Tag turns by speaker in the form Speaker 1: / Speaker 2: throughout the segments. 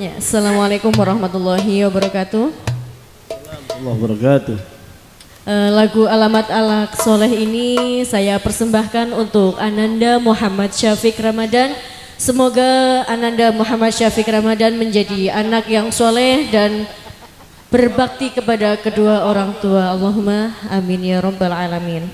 Speaker 1: Ya, Assalamualaikum warahmatullahi wabarakatuh.
Speaker 2: Allah wabarakatuh.
Speaker 1: Eh, lagu Alamat Alak Soleh ini saya persembahkan untuk Ananda Muhammad Syafiq Ramadan. Semoga Ananda Muhammad Syafiq Ramadan menjadi anak yang soleh dan berbakti kepada kedua orang tua. Allahumma amin ya rabbal alamin.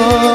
Speaker 1: amor.